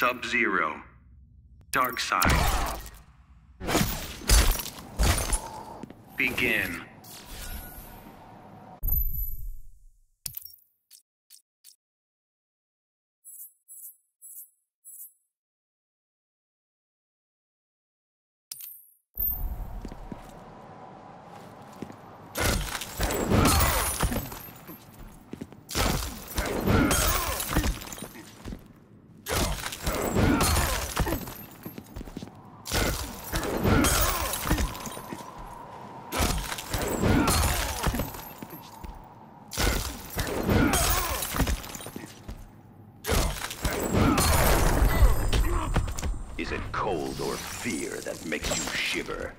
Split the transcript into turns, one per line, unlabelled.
Sub-Zero. Dark side. Begin.
Is it cold or fear that makes you shiver?